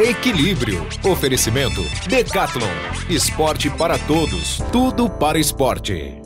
Equilíbrio. Oferecimento. Decathlon. Esporte para todos. Tudo para esporte.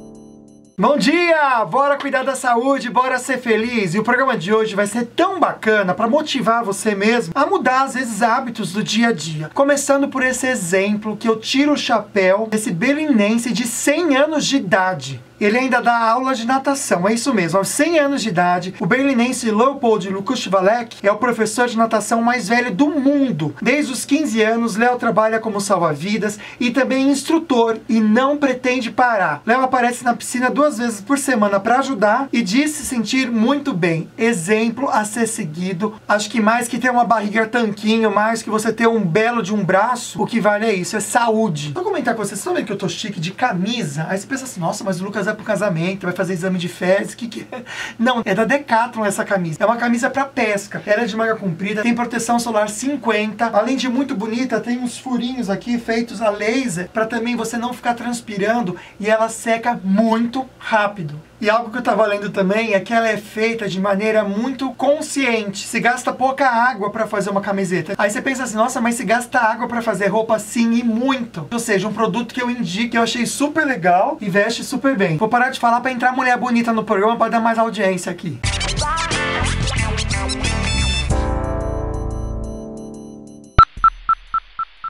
Bom dia! Bora cuidar da saúde, bora ser feliz. E o programa de hoje vai ser tão bacana para motivar você mesmo a mudar às vezes hábitos do dia a dia. Começando por esse exemplo que eu tiro o chapéu desse berlinense de 100 anos de idade ele ainda dá aula de natação, é isso mesmo. Aos 100 anos de idade, o berlinense Leopold Lukushvalek é o professor de natação mais velho do mundo. Desde os 15 anos, Léo trabalha como salva-vidas e também instrutor e não pretende parar. Léo aparece na piscina duas vezes por semana para ajudar e diz se sentir muito bem. Exemplo a ser seguido. Acho que mais que ter uma barriga tanquinho, mais que você ter um belo de um braço, o que vale é isso, é saúde. Vou comentar com vocês, sabe que eu tô chique de camisa? Aí você pensa assim, nossa, mas o Lucas é vai pro casamento, vai fazer exame de fezes, que que é? Não, é da Decathlon essa camisa. É uma camisa para pesca. Ela é de manga comprida, tem proteção solar 50. Além de muito bonita, tem uns furinhos aqui feitos a laser para também você não ficar transpirando e ela seca muito rápido. E algo que eu tava lendo também é que ela é feita de maneira muito consciente. Se gasta pouca água para fazer uma camiseta. Aí você pensa assim, nossa, mas se gasta água para fazer roupa sim e muito. Ou seja, um produto que eu indico, que eu achei super legal e veste super bem. Vou parar de falar para entrar mulher bonita no programa para dar mais audiência aqui.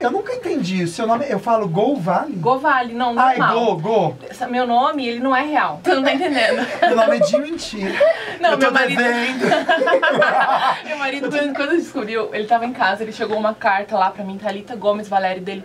Eu nunca entendi. O seu nome, eu falo Go Vale? Go Vale, não, Ai, normal. Go, Go. Essa- Meu nome, ele não é real. Você não tá entendendo. Meu nome é de mentira. Não, eu tô meu marido- devendo. Meu marido, quando, quando descobriu, ele tava em casa, ele chegou uma carta lá pra mim, Thalita Gomes Valério dele.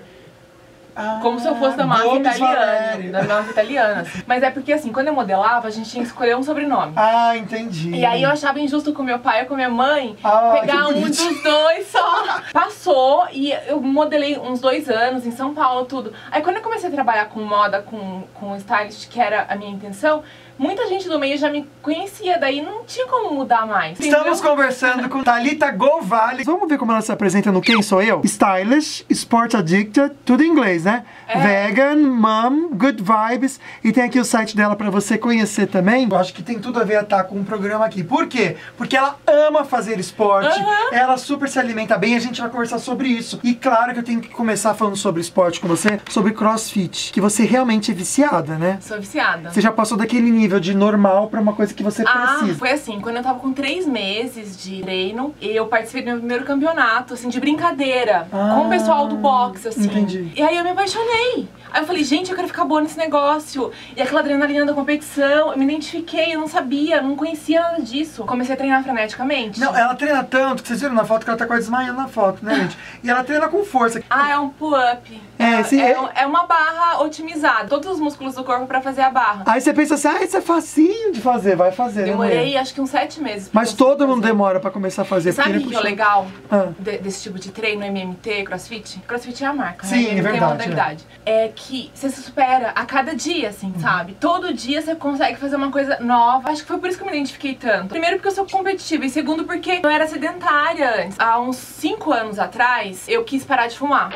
Como se eu fosse da Ah, Gomes italiana. Da máfia italiana. Mas é porque assim, quando eu modelava, a gente tinha que escolher um sobrenome. Ah, entendi. E aí eu achava injusto com meu pai e com minha mãe Ah, pegar um dos dois só. Passou e eu modelei uns dois anos em São Paulo, tudo. Aí quando eu comecei a trabalhar com moda, com, com stylist, que era a minha intenção, muita gente do meio já me conhecia, daí não tinha como mudar mais. Estamos entendeu? conversando com Thalita Govali. Vamos ver como ela se apresenta no Quem Sou Eu? Stylish, Sport Addicted, tudo em inglês, né? É. Vegan, Mom, Good Vibes. E tem aqui o site dela pra você conhecer também. Eu acho que tem tudo a ver a estar com um programa aqui. Por quê? Porque ela ama fazer esporte, Aham. ela super se alimenta bem a gente vai conversar sobre isso. E claro que eu tenho que começar falando sobre esporte com você, sobre crossfit, que você realmente é viciada, né? Sou viciada. Você já passou daquele nível de normal pra uma coisa que você Ah, precisa. foi assim, quando eu tava com três meses de treino, eu participei do meu primeiro campeonato, assim, de brincadeira, Ah, com o pessoal do boxe, assim. entendi. E aí eu me apaixonei. Aí eu falei, gente, eu quero ficar boa nesse negócio. E aquela adrenalina da competição, eu me identifiquei, eu não sabia, não conhecia nada disso. Comecei a treinar freneticamente. Não, ela treina tanto, que vocês viram na foto que ela tá quase desmaiando na foto, né, gente? E ela treina com força. Ah, é um pull-up. É, sim, é, é- é uma barra otimizada. Todos os músculos do corpo pra fazer a barra. Aí você pensa assim, ah, isso é facinho de fazer, vai fazer, né, Demorei mulher? acho que uns sete meses. Mas todo mundo fazer. demora pra começar a fazer. Sabe o que é legal Ah. de- desse tipo de treino, MMT, CrossFit? CrossFit é a marca, Sim, né? é MMT verdade, a modalidade. É. que você se supera a cada dia, assim, Uhum. sabe? Todo dia você consegue fazer uma coisa nova. Acho que foi por isso que eu me identifiquei tanto. Primeiro porque eu sou competitiva e segundo porque eu era sedentária antes. Há uns 5 anos atrás, eu quis parar de fumar.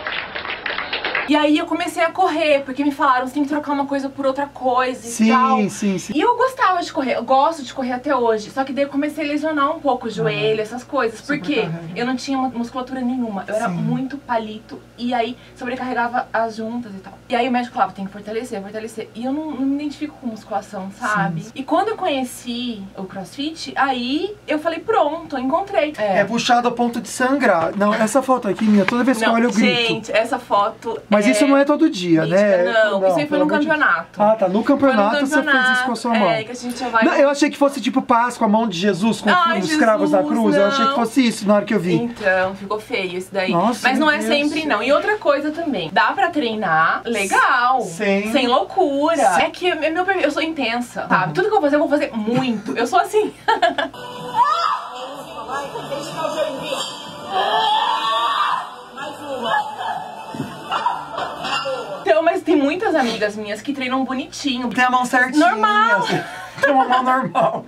E aí eu comecei a correr, porque me falaram, você tem que trocar uma coisa por outra coisa e tal. Sim, sim, sim. E eu gostava de correr, eu gosto de correr até hoje. Só que daí eu comecei a lesionar um pouco o joelho, essas coisas. Porque eu não tinha mu- musculatura nenhuma. Eu era Sim. muito palito. E aí sobrecarregava as juntas e tal. E aí o médico falava, tem que fortalecer, fortalecer. E eu não, não me identifico com musculação, sabe? E quando eu conheci o crossfit, aí eu falei, pronto, encontrei. É puxado ao ponto de sangrar. Não, essa foto aqui, minha, toda vez que eu Não, olho eu grito. gente, essa foto. Mas isso não é todo dia, né? nítida. Não, isso aí foi no de campeonato. Ah, tá. No Foi no campeonato, você fez isso com a sua mão. É, que a gente já vai. Não, eu achei que fosse tipo Páscoa, a mão de Jesus com Ai, os cravos Jesus, cruz. Eu achei que não. fosse isso na hora que eu vi. Então, ficou feio isso daí. Nossa, Mas não é Deus. sempre, não. E outra coisa também. Dá pra treinar legal. Sem- Sem loucura. É que é meu eu sou intensa, sabe? Tudo que eu vou fazer, eu vou fazer muito. Eu sou assim. muitas amigas minhas que treinam bonitinho. Tem a mão certinha. Normal. assim. Tem uma mão normal.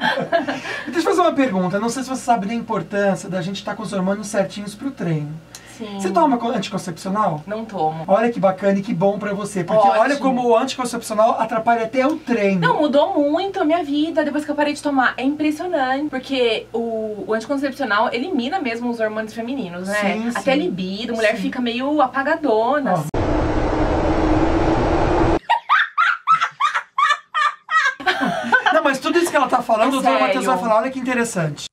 Deixa eu fazer uma pergunta. Não sei se você sabe da importância da gente estar com os hormônios certinhos pro treino. Sim. Você toma co- anticoncepcional? Não tomo. Olha que bacana e que bom pra você. Porque Ótimo. olha como o anticoncepcional atrapalha até o treino. Não, mudou muito a minha vida depois que eu parei de tomar. É impressionante, porque o, o anticoncepcional elimina mesmo os hormônios femininos, né? Sim, Até a sim. libido, a mulher Sim. fica meio apagadona. Assim. Não, mas tudo isso que ela tá falando, o É doutor Matheus sério. vai falar, olha que interessante.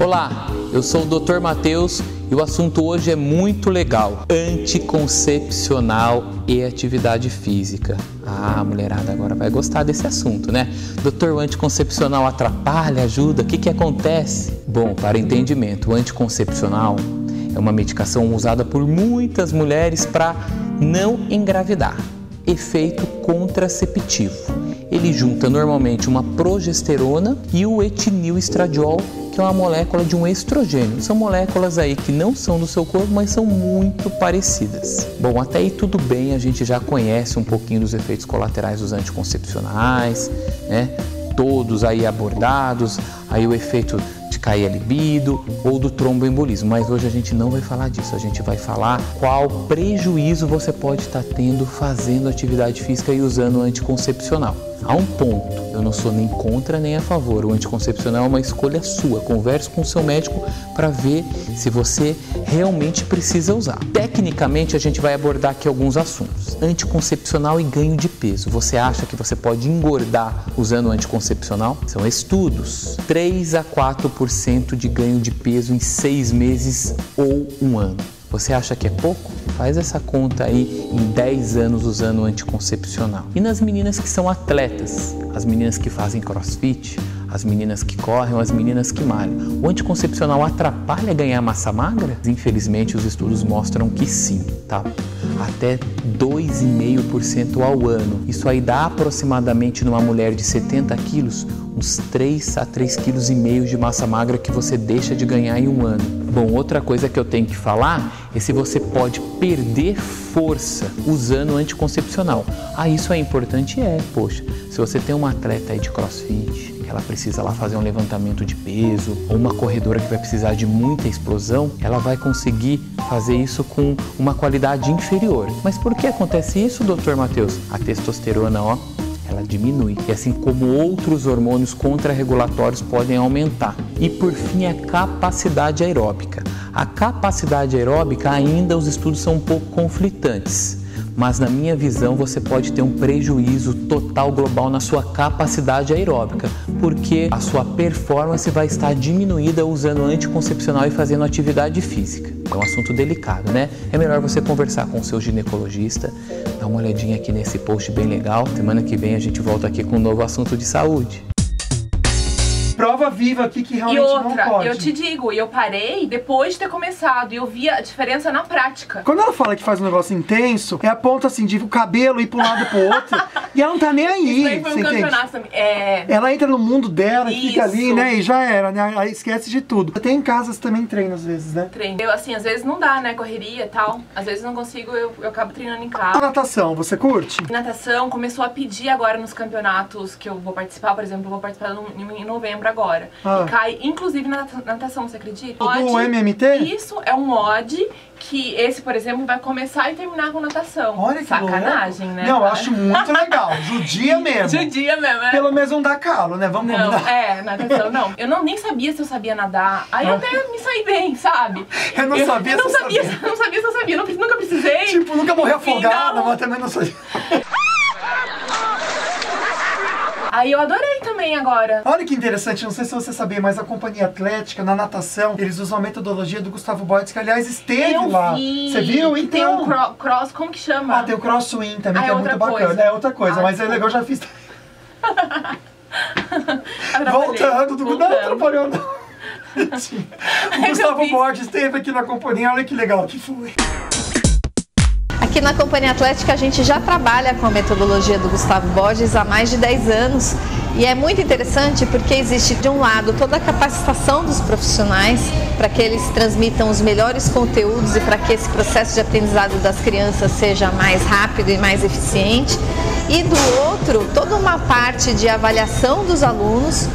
Olá, eu sou o Dr. Matheus e o assunto hoje é muito legal: anticoncepcional e atividade física. Ah, a mulherada agora vai gostar desse assunto, né? Doutor, o anticoncepcional atrapalha, ajuda? O que, que acontece? Bom, para entendimento, o anticoncepcional é uma medicação usada por muitas mulheres para não engravidar. Efeito contraceptivo. Ele junta normalmente uma progesterona e o etinilestradiol, que é uma molécula de um estrogênio. São moléculas aí que não são do seu corpo, mas são muito parecidas. Bom, até aí tudo bem, a gente já conhece um pouquinho dos efeitos colaterais dos anticoncepcionais, né? Todos aí abordados, aí o efeito de cair a libido ou do tromboembolismo, mas hoje a gente não vai falar disso, a gente vai falar qual prejuízo você pode estar tendo fazendo atividade física e usando o anticoncepcional. Há um ponto, eu não sou nem contra nem a favor, o anticoncepcional é uma escolha sua. Converse com o seu médico para ver se você realmente precisa usar. Tecnicamente, a gente vai abordar aqui alguns assuntos. Anticoncepcional e ganho de peso. Você acha que você pode engordar usando anticoncepcional? São estudos. 3 a 4% de ganho de peso em seis meses ou um ano. Você acha que é pouco? Faz essa conta aí em 10 anos usando anticoncepcional. E nas meninas que são atletas, as meninas que fazem crossfit, as meninas que correm, as meninas que malham. O anticoncepcional atrapalha ganhar massa magra? Infelizmente, os estudos mostram que sim, tá? Até 2,5% ao ano. Isso aí dá aproximadamente numa mulher de 70 quilos uns 3 a 3,5 kg de massa magra que você deixa de ganhar em um ano. Bom, outra coisa que eu tenho que falar é se você pode perder força usando anticoncepcional. Ah, isso é importante? É, poxa. Se você tem uma atleta aí de crossfit, que ela precisa lá fazer um levantamento de peso, ou uma corredora que vai precisar de muita explosão, ela vai conseguir fazer isso com uma qualidade inferior. Mas por que acontece isso, doutor Matheus? A testosterona, ó, ela diminui. E assim como outros hormônios contrarregulatórios podem aumentar. E por fim, a capacidade aeróbica. A capacidade aeróbica ainda os estudos são um pouco conflitantes. Mas na minha visão, você pode ter um prejuízo total global na sua capacidade aeróbica, porque a sua performance vai estar diminuída usando anticoncepcional e fazendo atividade física. É um assunto delicado, né? É melhor você conversar com o seu ginecologista, dar uma olhadinha aqui nesse post bem legal. Semana que vem a gente volta aqui com um novo assunto de saúde. Prova viva aqui que E realmente outra, não pode. eu te digo, e eu parei depois de ter começado e eu vi a diferença na prática. Quando ela fala que faz um negócio intenso, é a ponto assim de o cabelo ir pra um lado pro outro. e ela não tá nem aí. Isso aí foi um campeonato também. É. Ela entra no mundo dela e fica ali, Isso. né? E já era, né? Aí esquece de tudo. Até em casa você também treina às vezes, né? Treino. Eu, assim, às vezes não dá, né? Correria e tal. Às vezes não consigo, eu, eu acabo treinando em A casa. natação, você curte? Natação começou a pedir agora nos campeonatos que eu vou participar, por exemplo, eu vou participar em novembro agora. Ah. E cai, inclusive, na nata- natação, você acredita? O do Odd- MMT? Isso, é um odd que esse, por exemplo, vai começar e terminar com natação. Olha que Sacanagem, louco. né? Não, eu acho muito legal. Judia mesmo. Judia mesmo, é. Pelo menos não dá calo, né? Vamos Não, combinar. é, natação não. Eu não, nem sabia se eu sabia nadar. Aí eu até me saí bem, sabe? Eu não sabia eu não se eu sabia, sabia. eu não sabia se eu sabia, nunca precisei. Tipo, nunca morri afogada, mas também não sei. Aí eu adorei também agora. Olha que interessante, não sei se você sabia, mas a companhia atlética, na natação, eles usam a metodologia do Gustavo Borges, que aliás esteve eu lá. vi. Você viu? que Tem Então. um cro- cross, como que chama? Ah, tem o cross swing também, Ah, que é é muito outra bacana. coisa. É outra coisa, Ah, mas é legal, eu já fiz. Voltando, do não Voltando. atrapalhou, não. o Gustavo. Borges esteve aqui na companhia, olha que legal que foi. Aqui na Companhia Atlética a gente já trabalha com a metodologia do Gustavo Borges há mais de 10 anos e é muito interessante porque existe de um lado toda a capacitação dos profissionais para que eles transmitam os melhores conteúdos e para que esse processo de aprendizado das crianças seja mais rápido e mais eficiente. E do outro toda uma parte de avaliação dos alunos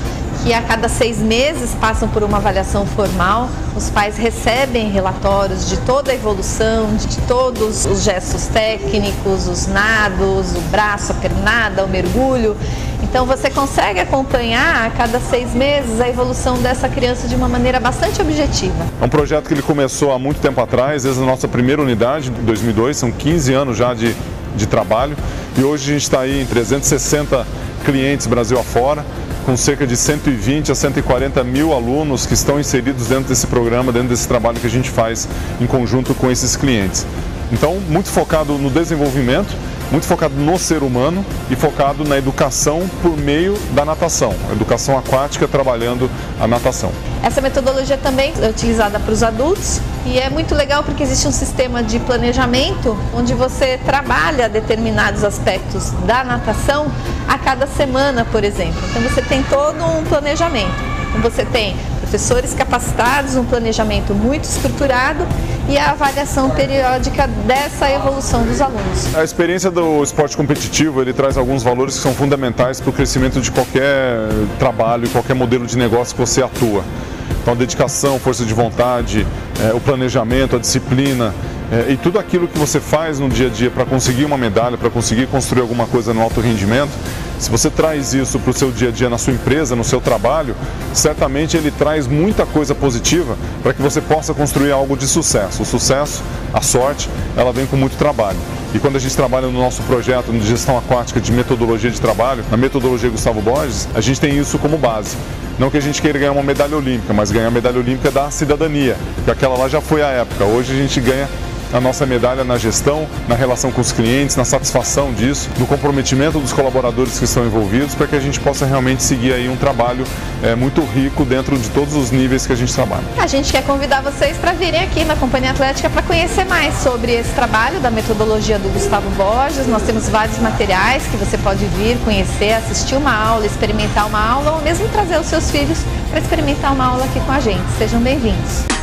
que a cada seis meses passam por uma avaliação formal. Os pais recebem relatórios de toda a evolução, de todos os gestos técnicos, os nados, o braço, a pernada, o mergulho. Então você consegue acompanhar a cada seis meses a evolução dessa criança de uma maneira bastante objetiva. É um projeto que ele começou há muito tempo atrás, desde a nossa primeira unidade, em 2002, são 15 anos já de, de trabalho e hoje a gente está aí em 360 clientes Brasil afora, com cerca de 120 a 140 mil alunos que estão inseridos dentro desse programa, dentro desse trabalho que a gente faz em conjunto com esses clientes. Então, muito focado no desenvolvimento muito focado no ser humano e focado na educação por meio da natação, educação aquática trabalhando a natação. Essa metodologia também é utilizada para os adultos e é muito legal porque existe um sistema de planejamento onde você trabalha determinados aspectos da natação a cada semana, por exemplo. Então você tem todo um planejamento. Então você tem professores capacitados, um planejamento muito estruturado e a avaliação periódica dessa evolução dos alunos. A experiência do esporte competitivo ele traz alguns valores que são fundamentais para o crescimento de qualquer trabalho, qualquer modelo de negócio que você atua. Então, dedicação, força de vontade, é, o planejamento, a disciplina é, e tudo aquilo que você faz no dia a dia para conseguir uma medalha, para conseguir construir alguma coisa no alto rendimento, se você traz isso para o seu dia a dia na sua empresa, no seu trabalho, certamente ele traz muita coisa positiva para que você possa construir algo de sucesso. O sucesso, a sorte, ela vem com muito trabalho. E quando a gente trabalha no nosso projeto de gestão aquática de metodologia de trabalho, na metodologia Gustavo Borges, a gente tem isso como base. Não que a gente queira ganhar uma medalha olímpica, mas ganhar a medalha olímpica da cidadania, porque aquela lá já foi a época. Hoje a gente ganha a nossa medalha na gestão, na relação com os clientes, na satisfação disso, no comprometimento dos colaboradores que estão envolvidos, para que a gente possa realmente seguir aí um trabalho é, muito rico dentro de todos os níveis que a gente trabalha. A gente quer convidar vocês para virem aqui na Companhia Atlética para conhecer mais sobre esse trabalho da metodologia do Gustavo Borges. Nós temos vários materiais que você pode vir, conhecer, assistir uma aula, experimentar uma aula ou mesmo trazer os seus filhos para experimentar uma aula aqui com a gente. Sejam bem-vindos.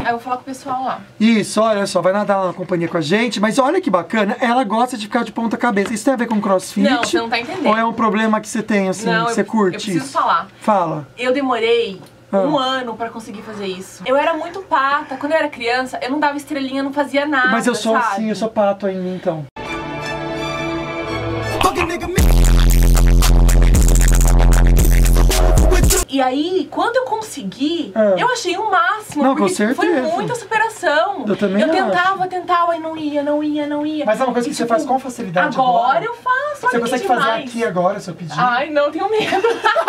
Aí eu vou falar com o pessoal lá. Isso, olha só, vai nadar lá na companhia com a gente, mas olha que bacana, ela gosta de ficar de ponta cabeça. Isso tem a ver com crossfit? Não, você não tá entendendo. Ou é um problema que você tem, assim, Não, que eu- você curte eu preciso isso? falar. Fala. Eu demorei Ah. um ano pra conseguir fazer isso. Eu era muito pata. Quando eu era criança, eu não dava estrelinha, não fazia nada. mas eu sou sabe? assim, eu sou pato ainda, então. E aí, quando eu consegui, Ah. eu achei o máximo. Não, com porque foi certeza. muita superação. Eu também tentava, tentava e não ia, não ia, não ia. Mas é uma coisa E, que você tipo, faz com facilidade Agora agora. eu faço. Você consegue fazer demais. aqui agora, se eu pedir? Ai, não, tenho medo.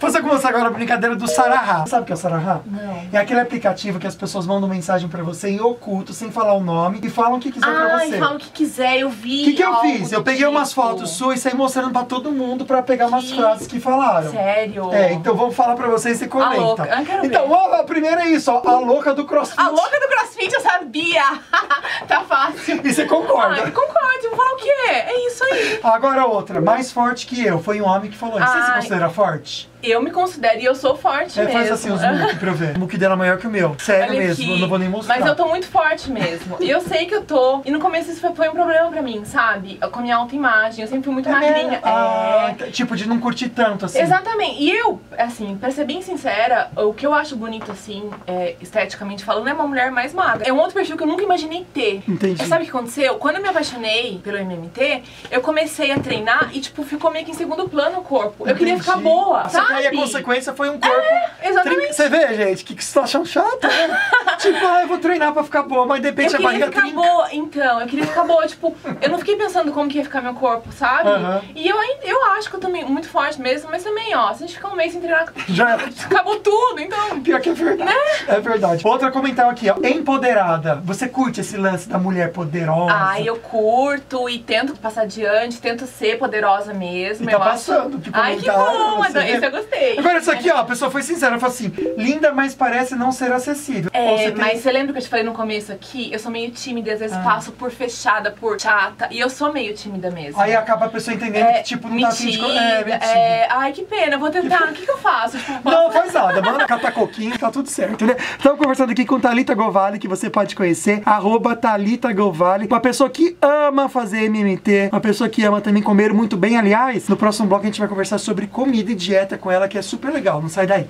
Você começar agora a brincadeira do Sarahá. Sabe o que é o Sarahá? Não. É aquele aplicativo que as pessoas mandam mensagem pra você em oculto, sem falar o nome, e falam o que quiser pra Ai, você. fala o que quiser, eu vi. O que, que eu fiz? Eu peguei umas tipo. fotos suas e saí mostrando pra todo mundo pra pegar umas Que- frases que falaram. Sério? É, então vamos falar pra vocês e comenta. quero então, ó, a primeira é isso, ó, a louca do crossfit. A louca do crossfit eu sabia! tá fácil. E você concorda? Ai, concordo, vou falar o quê? É isso aí. Agora outra, mais forte que eu. Foi um homem que falou isso. Você se considera forte? Eu me considero e eu sou forte É, mesmo. faz assim os muque pra eu ver. O muque dela é maior que o meu. Sério Olha mesmo, aqui. eu não vou nem mostrar. Mas eu tô muito forte mesmo. E eu sei que eu tô. E no começo isso foi- um problema pra mim, sabe? Eu, com a minha autoimagem, eu sempre fui muito É magrinha. mesmo? Ah, É. Tipo, de não curtir tanto, assim. Exatamente. E eu, assim, pra ser bem sincera, o que eu acho bonito, assim, é, esteticamente falando, é uma mulher mais magra. É um outro perfil que eu nunca imaginei ter. Entendi. E sabe o que aconteceu? Quando eu me apaixonei pelo MMT, eu comecei a treinar e, tipo, ficou meio que em segundo plano o corpo. Eu queria ficar boa, Só que aí a consequência foi um corpo. exatamente. trin- Você vê, gente, que, que você tá achando chato, né? tipo, ah, eu vou treinar pra ficar boa, mas de Eu repente a queria barriga ficar trinca. boa, então, eu queria ficar boa, tipo, eu não fiquei pensando como que ia ficar meu corpo, sabe? E eu, ainda- eu acho que eu meio- muito forte mesmo, mas também, ó, se a gente ficar um mês sem treinar, Já era. acabou tudo, então. Pior que é verdade. É verdade. Outra comentário aqui, ó. Empoderada. Você curte esse lance da mulher poderosa? Ai, eu curto e tento passar adiante, tento ser poderosa mesmo. E tá eu passando, acho... que Ai, que bom, você esse vê? Gostei. Agora, isso aqui, ó, a pessoa foi sincera, ela falou assim: linda, mas parece não ser acessível. É, você tem- mas você lembra que eu te falei no começo aqui? Eu sou meio tímida, às vezes Ah. passo por fechada, por chata, e eu sou meio tímida mesmo. Aí acaba a pessoa entendendo que, tipo, não tá afim de. É, mentira. é, ai, que pena, vou tentar. O que, que eu faço? Tipo, Não, faz nada, manda catar coquinho, tá tudo certo, né? Estamos conversando aqui com Thalita Govali, que você pode conhecer, arroba Thalita Govali, uma pessoa que ama fazer MMT, uma pessoa que ama também comer muito bem. Aliás, no próximo bloco a gente vai conversar sobre comida e dieta com com ela que é super legal. Não sai daí.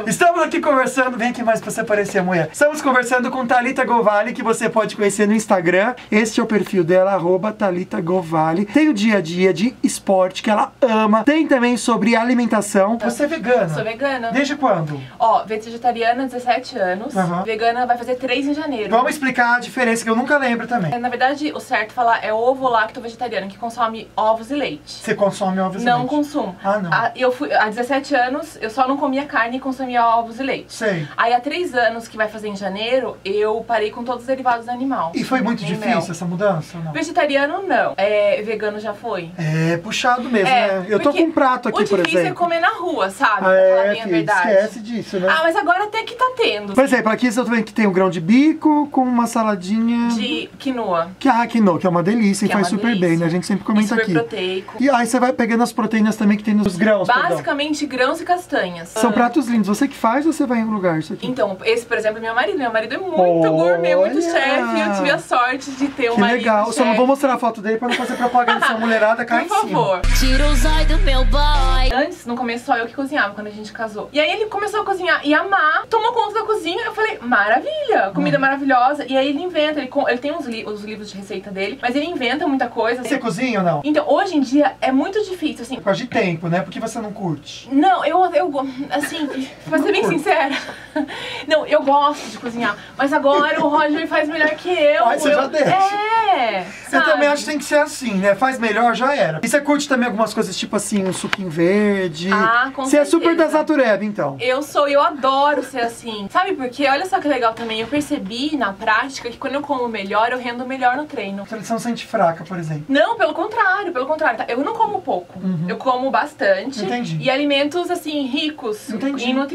Estamos aqui conversando, vem aqui mais pra você aparecer, mulher. Estamos conversando com Thalita Govali, que você pode conhecer no Instagram. Este é o perfil dela, arroba Thalita Govali. Tem o dia a dia de esporte que ela ama. Tem também sobre alimentação. Você é vegana? Sou vegana. Desde quando? Ó, vegetariana, 17 anos. Aham. Vegana vai fazer 3 em janeiro. Vamos explicar a diferença que eu nunca lembro também. Na verdade, o certo falar é ovo lacto vegetariano, que consome ovos e leite. Você consome ovos e Não leite? consumo. Ah, não. Ah, eu fui, há 17 anos, eu só não comia carne e consumia ovos e leite. Sei. Aí há 3 anos, que vai fazer em janeiro, eu parei com todos os derivados do animal. E foi muito Nem difícil mel. essa mudança não? Vegetariano, não. É, vegano já foi. É puxado mesmo, É, né? Eu tô com um prato aqui, o por difícil é exemplo. comer na rua, sabe? Ah, pra falar é, bem a filho, verdade. esquece disso, né? Ah, mas agora até que tá tendo. Por exemplo, aqui você vê que tem o grão de bico com uma saladinha De quinoa. que é a quinoa, que é uma delícia Que e é faz super delícia. bem, né? A gente sempre E comenta super aqui. proteico. E aí você vai pegando as proteínas também que tem nos grãos, perdão. Basicamente, grãos e castanhas. São Ah, pratos lindos. Você que faz ou você vai em um lugar isso aqui? Então, esse, por exemplo, é meu marido. Meu marido é muito Olha! gourmet, muito chefe. Eu tive a sorte de ter um Que marido legal. Só não vou mostrar a foto dele pra não fazer propaganda dessa mulherada cá Por em cima. favor. Tira os olhos do meu boy. Antes, no começo, só eu que cozinhava quando a gente casou. E aí ele começou a cozinhar e amar, tomou conta da cozinha. Eu falei, maravilha, comida Hum. maravilhosa. E aí ele inventa, ele, ele tem os, li- os livros de receita dele, mas ele inventa muita coisa. Você cozinha ou não? Então, hoje em dia é muito difícil, assim. Por causa de tempo, né? Porque você não curte. Não, eu, eu assim, pra ser bem sincera, não, eu gosto de cozinhar, mas agora o Roger faz melhor que eu. Ai, você eu, já deixa. É, Eu sabe? também acho que tem que ser assim, né? Faz melhor, já era. E você curte também algumas coisas, tipo assim, um suquinho verde. Ah, com Você é super certeza. das natureba, então. Eu sou, eu adoro ser assim. Sabe por quê? Olha só que legal também. Eu percebi na prática que quando eu como melhor, eu rendo melhor no treino. Você não sente fraca, por exemplo. Não, pelo contrário, pelo contrário. tá? Eu não como pouco. Eu como bastante. Uhum. Entendi. E alimentos, assim, ricos Entendi. em nutrientes.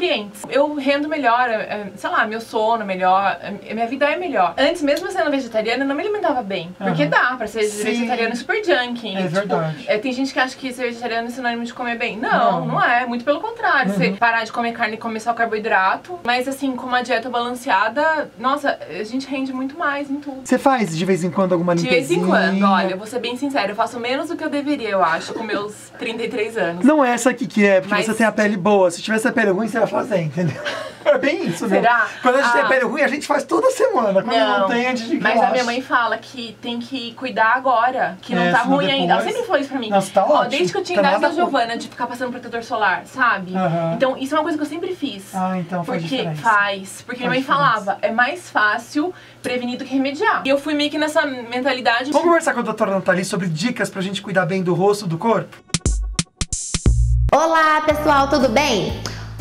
Eu rendo melhor, é, é, sei lá, meu sono melhor, minha vida é melhor. Antes, mesmo sendo vegetariana, eu não me alimentava bem. Porque dá pra ser Sim. vegetariano super junkie. É Tipo, verdade. é, tem gente que acha que ser vegetariano é sinônimo de comer bem. Não, Não. não, é. Muito pelo contrário. Uhum. Você parar de comer carne e comer só carboidrato. Mas, assim, com uma dieta balanceada, nossa, a gente rende muito mais em tudo. Você faz de vez em quando alguma De limpezinha? vez em quando, olha, eu vou ser bem sincera, eu faço menos do que eu deveria, eu acho, com meus 33 anos. Não é essa aqui que é, porque Mas- você tem a pele boa. Se tivesse a pele ruim, você fazer, entendeu? É bem isso, né? Será? Quando a gente tem a Ah. pele ruim, a gente faz toda semana. Quando não, tem, a gente mas a minha mãe fala que tem que cuidar agora, que não É, tá senão ruim ainda. Ela depois- sempre falou isso pra mim. Nossa, tá Ó, ótimo. desde que eu tinha Tá idade da. Giovana, de ficar passando protetor solar, sabe? Então, isso é uma coisa que eu sempre fiz. Ah, então faz Porque diferença. faz. Porque minha mãe Faz diferença. falava, é mais fácil prevenir do que remediar. E eu fui meio que nessa mentalidade. Vamos conversar com a doutora Nathalie sobre dicas pra gente cuidar bem do rosto, do corpo? Olá pessoal, tudo bem?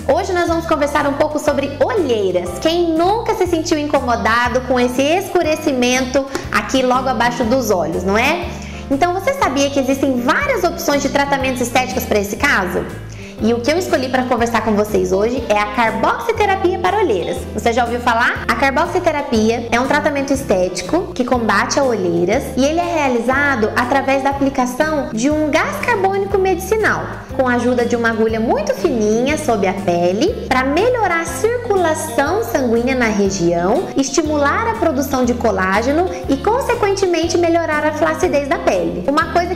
Hoje nós vamos conversar um pouco sobre olheiras. Quem nunca se sentiu incomodado com esse escurecimento aqui logo abaixo dos olhos, não é? Então você sabia que existem várias opções de tratamentos estéticos para esse caso? E o que eu escolhi para conversar com vocês hoje é a carboxiterapia para olheiras. Você já ouviu falar? A carboxiterapia é um tratamento estético que combate a olheiras e ele é realizado através da aplicação de um gás carbônico medicinal, com a ajuda de uma agulha muito fininha sob a pele para melhorar a circulação sanguínea na região, estimular a produção de colágeno e consequentemente melhorar a flacidez da pele. Uma coisa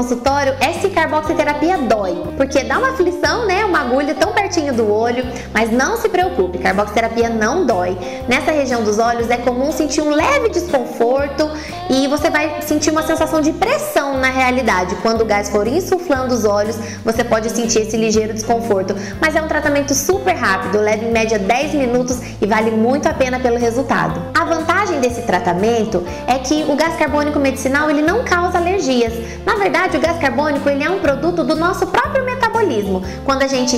consultório é se carboxiterapia dói, porque dá uma aflição, né? Uma agulha tão pertinho do olho, mas não se preocupe, carboxiterapia não dói. Nessa região dos olhos é comum sentir um leve desconforto e você vai sentir uma sensação de pressão na realidade. Quando o gás for insuflando os olhos, você pode sentir esse ligeiro desconforto, mas é um tratamento super rápido, leva em média 10 minutos e vale muito a pena pelo resultado. A vantagem desse tratamento é que o gás carbônico medicinal ele não causa alergias. Na verdade, o gás carbônico ele é um produto do nosso próprio metabolismo. Quando a gente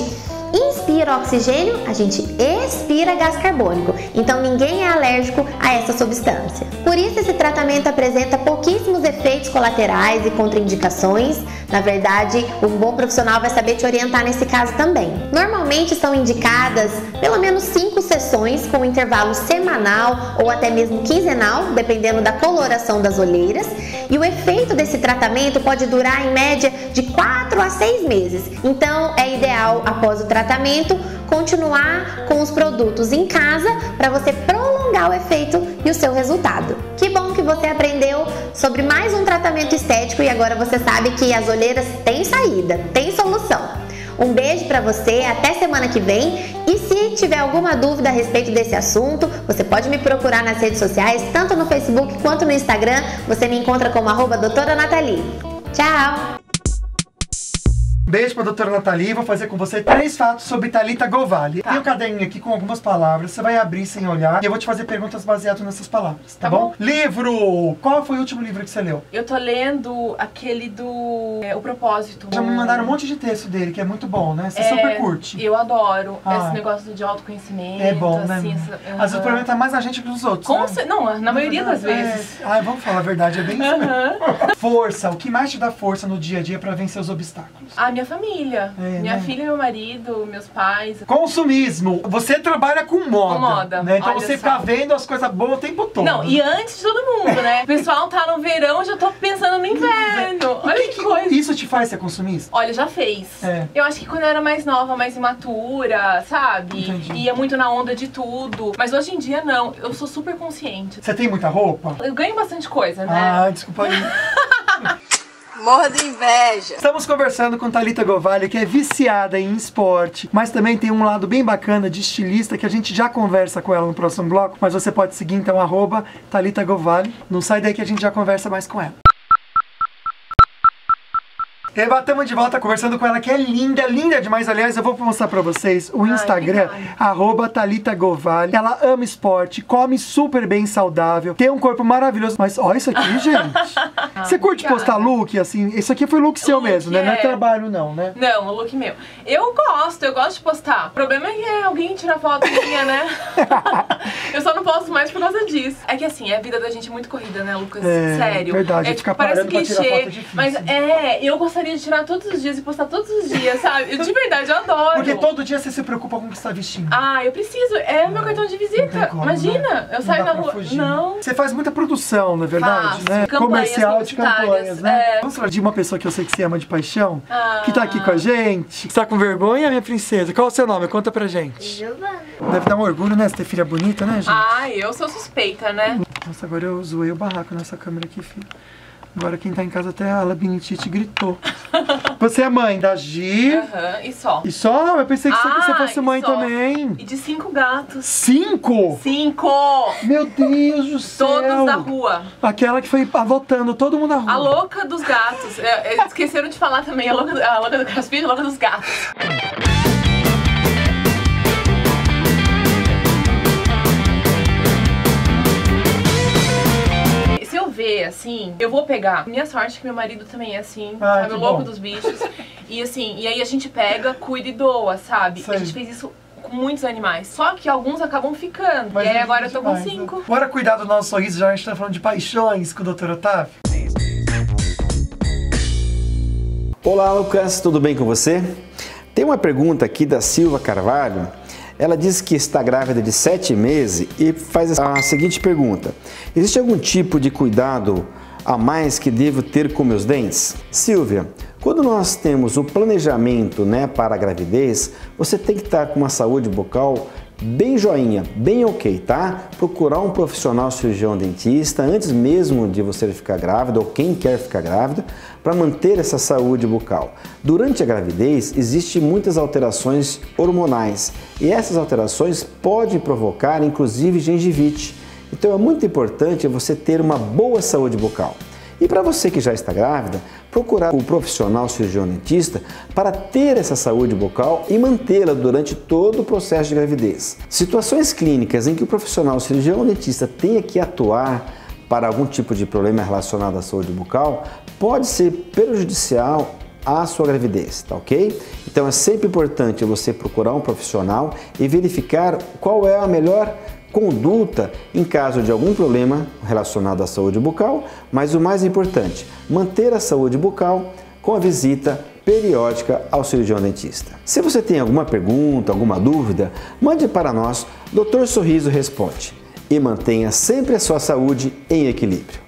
inspira oxigênio, a gente expira gás carbônico. Então ninguém é alérgico a essa substância. Por isso esse tratamento apresenta pouquíssimos efeitos colaterais e contraindicações. Na verdade, um bom profissional vai saber te orientar nesse caso também. Normalmente são indicadas pelo menos 5 sessões com intervalo semanal ou até mesmo quinzenal, dependendo da coloração das olheiras. E o efeito desse tratamento pode durar em média de 4 a 6 meses. Então é ideal após o tratamento tratamento, continuar com os produtos em casa para você prolongar o efeito e o seu resultado. Que bom que você aprendeu sobre mais um tratamento estético e agora você sabe que as olheiras têm saída, tem solução. Um beijo para você, até semana que vem. E se tiver alguma dúvida a respeito desse assunto, você pode me procurar nas redes sociais, tanto no Facebook quanto no Instagram. Você me encontra como arroba doutora Nathalie. Tchau! Beijo pra doutora Nathalie, vou fazer com você três fatos sobre Thalita Govali. Tá. Tem um caderninho aqui com algumas palavras, você vai abrir sem olhar e eu vou te fazer perguntas baseadas nessas palavras, tá, Tá bom? bom. Livro! Qual foi o último livro que você leu? Eu tô lendo aquele do é, O Propósito. Já me mandaram um monte de texto dele, que é muito bom, né? Você É, super curte. Eu adoro Ah. esse negócio de autoconhecimento. É bom, né? assim, Às essa- vezes o problema tá mais na gente que nos outros. Com né? cer- Não, na maioria das É. vezes. Ai, vamos falar a verdade, é bem isso mesmo. Aham. Força, o que mais te dá força no dia a dia pra vencer os obstáculos? A minha família. É, minha né? filha, meu marido, meus pais. Consumismo. Você trabalha com moda. Com moda, Né? Então olha você só. fica vendo as coisas boas o tempo todo. Não, e antes de todo mundo, né? O pessoal tá no verão, eu já tô pensando no inverno. O Olha que que, que coisa. isso te faz ser consumista? Olha, já fez. É. Eu acho que quando eu era mais nova, mais imatura, sabe? Entendi. Ia muito na onda de tudo. Mas hoje em dia, não. Eu sou super consciente. Você tem muita roupa? Eu ganho bastante coisa, né? Ah, desculpa aí. Morro de inveja. Estamos conversando com Thalita Govalli, que é viciada em esporte, mas também tem um lado bem bacana de estilista, que a gente já conversa com ela no próximo bloco, mas você pode seguir então, arroba Govalli. Não sai daí que a gente já conversa mais com ela. Eva, estamos de volta conversando com ela, que é linda, linda demais. Aliás, eu vou mostrar pra vocês o Instagram, arroba Thalita Govalli. Ela ama esporte, come super bem saudável, tem um corpo maravilhoso. Mas olha isso aqui, gente. Você curte obrigada. postar look, assim? Isso aqui foi look seu Look, mesmo, né? Não é é. trabalho, não, né? Não, o look meu. Eu gosto, eu gosto de postar. O problema é que é alguém tira foto minha, né? eu só não posto mais por causa disso. É que assim, a vida da gente é muito corrida, né, Lucas? É, Sério. verdade, É, ficar parece clichê, é. Mas é, eu gostaria de tirar todos os dias e postar todos os dias, sabe? Eu, de verdade, eu adoro. Porque todo dia você se preocupa com o que você tá vestindo. Ah, eu preciso. É meu cartão de visita. como, Imagina, né? eu Não saio na rua. fugir. Não. Você faz muita produção, não é verdade? Faço. Né? Campanhas Comercial de campanhas, né? é. Vamos falar de uma pessoa que eu sei que você ama de paixão, Ah. que tá aqui com a gente. Você tá com vergonha, minha princesa? Qual é o seu nome? Conta pra gente. Giovana. Deve dar um orgulho, né? Você ter filha bonita, né, gente? Ah, eu sou suspeita, né? Nossa, agora eu zoei o barraco nessa câmera aqui, filho. Agora quem tá em casa até a labirintite gritou. Você é mãe da Gi. Aham, e só. E só? Eu pensei que você- você Ah, fosse mãe só. também. E de cinco gatos. Cinco? Cinco! Meu Deus do céu! Todos da rua. Aquela que foi avotando todo mundo na rua. A louca dos gatos. É, é, esqueceram de falar também, a louca, a louca do caspio e a louca dos gatos. Ver, assim, eu vou pegar. Minha sorte é que meu marido também é assim, Ah, sabe? O louco bom. dos bichos. E assim, e aí a gente pega, cuida e doa, sabe? Sei. A gente fez isso com muitos animais. Só que alguns acabam ficando. Mas e aí é agora eu tô com demais, né? cinco. Bora cuidar do nosso sorriso, já a gente tá falando de paixões com o Dr. Otávio. Olá, Lucas, tudo bem com você? Tem uma pergunta aqui da Silva Carvalho. Ela diz que está grávida de sete meses e faz a seguinte pergunta: Existe algum tipo de cuidado a mais que devo ter com meus dentes? Silvia, quando nós temos o planejamento né, para a gravidez, você tem que estar com uma saúde bucal bem joinha, bem ok, tá? Procurar um profissional cirurgião dentista antes mesmo de você ficar grávida ou quem quer ficar grávida para manter essa saúde bucal. Durante a gravidez existem muitas alterações hormonais e essas alterações podem provocar inclusive gengivite. Então é muito importante você ter uma boa saúde bucal. E para você que já está grávida, procurar o profissional cirurgião dentista para ter essa saúde bucal e mantê-la durante todo o processo de gravidez. Situações clínicas em que o profissional cirurgião dentista tenha que atuar para algum tipo de problema relacionado à saúde bucal pode ser prejudicial à sua gravidez, tá ok? Então é sempre importante você procurar um profissional e verificar qual é a melhor conduta em caso de algum problema relacionado à saúde bucal, mas o mais importante, manter a saúde bucal com a visita periódica ao cirurgião dentista. Se você tem alguma pergunta, alguma dúvida, mande para nós, Dr. Sorriso responde. E mantenha sempre a sua saúde em equilíbrio.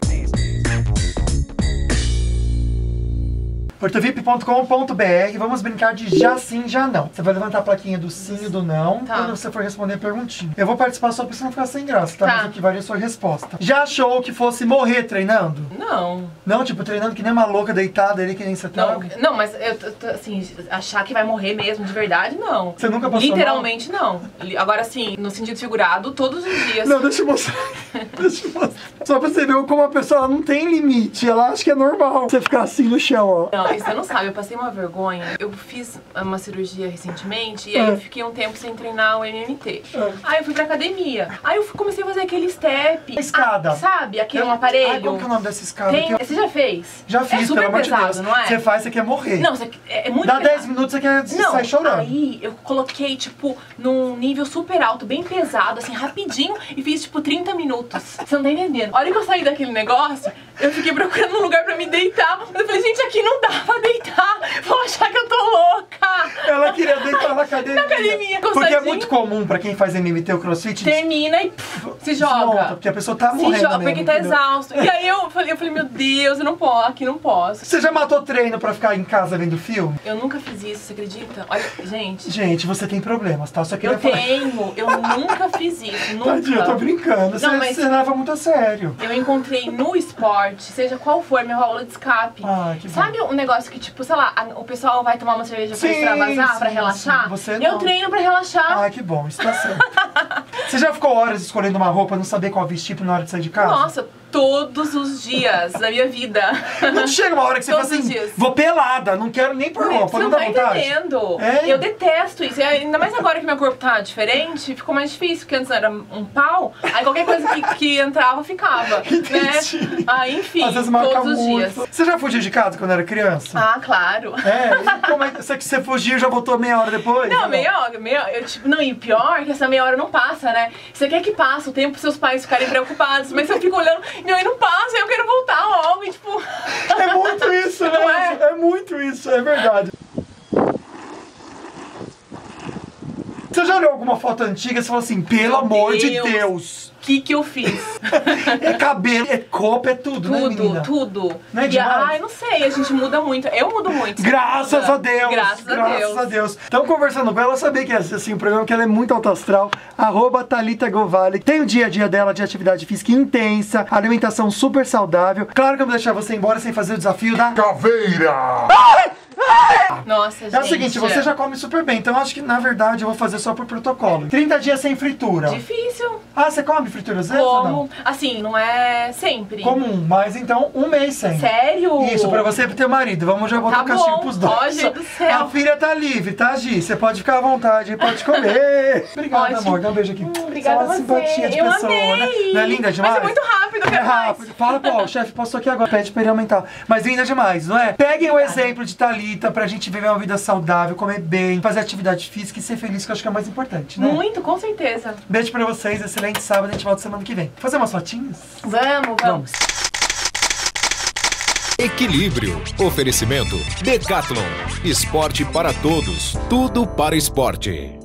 ortovip.com.br. Vamos brincar de já sim, já não. Você vai levantar a plaquinha do sim e do não Tá. quando você for responder a perguntinha. Eu vou participar só pra você não ficar sem graça, tá? Tá. Mas vale é a sua resposta. Já achou que fosse morrer treinando? Não. Não, tipo, treinando que nem uma louca deitada ali, que nem você tá? Não, não, mas eu, assim, achar que vai morrer mesmo, de verdade, não. Você nunca passou Literalmente, não. Li- Agora, assim, no sentido figurado, todos os dias. Não, deixa eu mostrar. deixa eu mostrar. Só pra você ver como a pessoa não tem limite. Ela acha que é normal você ficar assim no chão, ó. Não, você não sabe, eu passei uma vergonha. Eu fiz uma cirurgia recentemente e aí eu fiquei um tempo sem treinar o MMT. É. Aí eu fui pra academia. Aí eu comecei a fazer aquele step. Escada. Ah, sabe? Aquele Eu- um aparelho. Ai, como que é o nome dessa escada? Tem- Você já fez? Já fiz, é super pelo amor de Deus. não é? Você faz, você quer morrer. Não, você, é, é muito Dá pesado. 10 minutos, você quer Não, sai chorando. aí eu coloquei, tipo, num nível super alto, bem pesado, assim, rapidinho, e fiz, tipo, 30 minutos. Você não tá entendendo? A hora que eu saí daquele negócio, eu fiquei procurando um lugar pra me deitar. Eu falei, gente, aqui não dá pra deitar. Vão achar que eu tô louca. Ela queria deitar na academia. Na academia, Porque é cansadinho. Muito comum pra quem faz MMT ou crossfit. Termina e pff, se desmonta, joga. Porque a pessoa tá Se morrendo joga, mesmo, porque tá entendeu? exausto. E aí eu falei, eu falei, meu Deus, eu não posso, aqui não posso. Você já matou treino pra ficar em casa vendo filme? Eu nunca fiz isso, você acredita? Olha, gente. Gente, você tem problemas, tá? Só queria Eu tenho, eu nunca fiz isso, nunca. Tadinho, eu tô brincando. Você, Não, mas- você leva muito a sério. Eu encontrei no esporte, seja qual for, minha válvula de escape. Ah, que bom. Sabe um negócio que, tipo, sei lá, o pessoal vai tomar uma cerveja pra Sim, extravasar, pra sim, relaxar? sim. Você Eu não. treino pra relaxar. Ah, que bom, isso tá certo. você já ficou horas escolhendo uma roupa, não saber qual vestir na hora de sair de casa? Nossa, todos os dias da minha vida. Não chega uma hora que você fala Todos os assim, dias. vou pelada, não quero nem por roupa, Você não não tá vontade? entendendo. É? Eu detesto isso. E ainda mais agora que meu corpo tá diferente, ficou mais difícil, porque antes era um pau, aí qualquer coisa que, que entrava, ficava. Né? Aí, enfim, Às vezes marca todos os muito. dias. Você já fugiu de casa quando era criança? Ah, claro. É, e como é que você, fugiu e já voltou meia hora depois? Não, Ou meia hora, meia hora. eu, tipo, Não, e pior é que essa meia hora não passa, né? Você quer que passe o tempo pros seus pais ficarem preocupados, mas eu fico olhando, e não passa, eu quero voltar logo, e tipo. É muito isso, né? É? É muito isso, é verdade. Você já olhou alguma foto antiga e falou assim, pelo amor de Deus. Que que eu fiz? É cabelo, é corpo, é tudo, né, Tudo, menina? tudo. Não é e, demais? ai, não sei, a gente muda muito. Eu mudo muito. Graças muda. a Deus! Graças, a Deus. a Deus. Então, conversando com ela, eu sabia que ia ser assim, um programa que ela é muito alto astral. Arroba Thalita Govali. Tem o dia a dia dela de atividade física intensa, alimentação super saudável. Claro que eu vou deixar você embora sem fazer o desafio da caveira. Nossa, gente. É o seguinte, você já come super bem, então eu acho que na verdade eu vou fazer só por protocolo. 30 dias sem fritura. Difícil. Ah, você come fritura às vezes ou não? Como? Assim, não é sempre. Comum, mas então um mês sem. Sério? Isso, pra você e pro teu marido. Vamos já botar Tá o castigo bom. pros dois. Ó, gente do céu. A filha tá livre, tá, Gi? Você pode ficar à vontade, pode comer. Obrigado, Ótimo. amor. Dá um beijo aqui. Obrigada Você é uma a você. simpatia de Eu pessoa, amei. né? Não é linda demais? Mas é muito rápido, É quero mais. rápido. Fala, pô, o chefe passou aqui agora, pede pra ele aumentar. Mas linda demais, não é? Peguem o exemplo de Thalita pra gente viver uma vida saudável, comer bem, fazer atividade física e ser feliz, que eu acho que é o mais importante, né? Muito, com certeza. Beijo pra vocês, excelente sábado, a gente volta semana que vem. Fazer umas fotinhas? Vamos, vamos. Equilíbrio. Oferecimento Decathlon. Esporte para todos. Tudo para esporte.